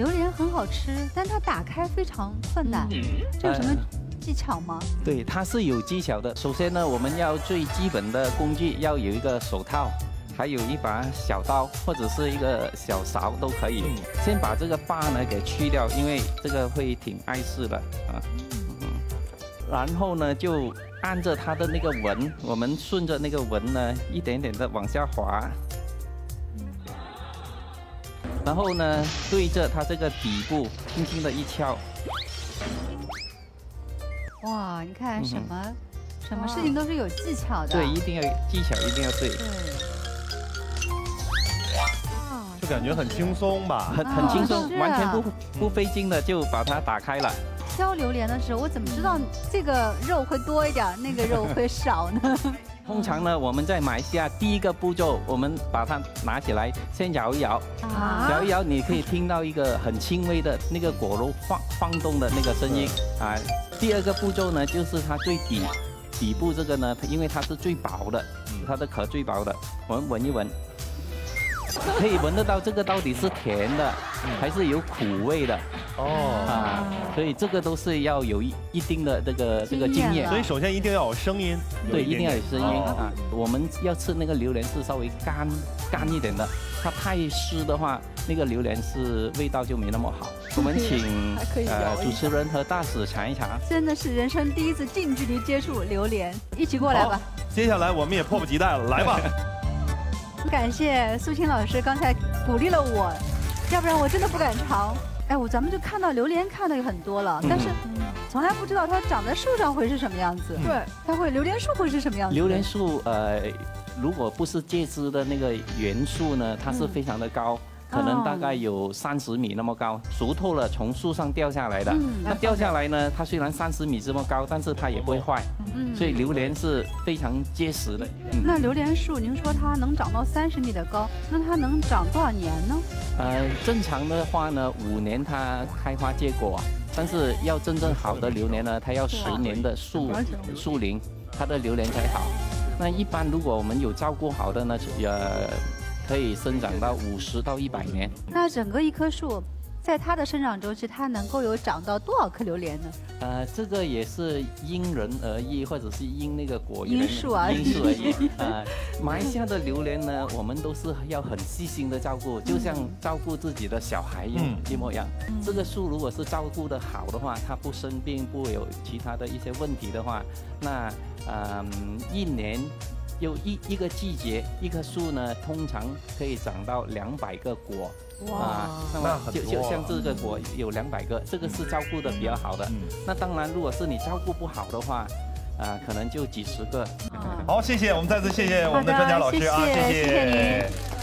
榴莲很好吃，但它打开非常困难，这有什么技巧吗？对，它是有技巧的。首先呢，我们要最基本的工具要有一个手套，还有一把小刀或者是一个小勺都可以。先把这个疤呢给去掉，因为这个会挺碍事的啊。嗯。然后呢，就按着它的那个纹，我们顺着那个纹呢，一点点的往下滑。然后呢，对着它这个底部轻轻的一敲。哇，你看什么，什么事情都是有技巧的。对，一定要技巧，一定要对。对。就感觉很轻松吧？很很轻松，完全不不费劲的就把它打开了。削榴莲的时候，我怎么知道这个肉会多一点，那个肉会少呢？通常呢，我们在马来西亚第一个步骤，我们把它拿起来，先摇一摇，摇一摇，你可以听到一个很轻微的那个果肉晃晃动的那个声音。啊。第二个步骤呢，就是它最底底部这个呢，因为它是最薄的，它的壳最薄的，我们闻一闻。可以闻得到这个到底是甜的，还是有苦味的？哦啊，所以这个都是要有一一定的这个这个经验。所以首先一定要有声音，对，一定要有声音啊。我们要吃那个榴莲是稍微干干一点的，它太湿的话，那个榴莲是味道就没那么好。我们请呃主持人和大使尝一尝。真的是人生第一次近距离接触榴莲，一起过来吧。接下来我们也迫不及待了，来吧。感谢苏青老师刚才鼓励了我，要不然我真的不敢尝。哎，我咱们就看到榴莲看的有很多了，但是从来不知道它长在树上会是什么样子。对，它会榴莲树会是什么样子？榴莲树呃，如果不是借枝的那个元素呢，它是非常的高。可能大概有三十米那么高，熟透了从树上掉下来的。那掉下来呢，它虽然三十米这么高，但是它也不会坏。所以榴莲是非常结实的。那榴莲树，您说它能长到三十米的高，那它能长多少年呢？呃，正常的话呢，五年它开花结果，但是要真正好的榴莲呢，它要十年的树树龄，它的榴莲才好。那一般如果我们有照顾好的呢，呃。可以生长到五十到一百年。那整个一棵树，在它的生长周期，它能够有长到多少颗榴莲呢？呃，这个也是因人而异，或者是因那个果因素而因素而异。呃，马来西亚的榴莲呢，我们都是要很细心的照顾，就像照顾自己的小孩一一模一样。这个树如果是照顾的好的话，它不生病，不有其他的一些问题的话，那嗯，一年。有一一个季节，一棵树呢，通常可以长到两百个果。哇，那么就就像这个果有两百个，这个是照顾的比较好的。那当然，如果是你照顾不好的话，啊，可能就几十个。好，谢谢，我们再次谢谢我们的专家老师啊，谢谢。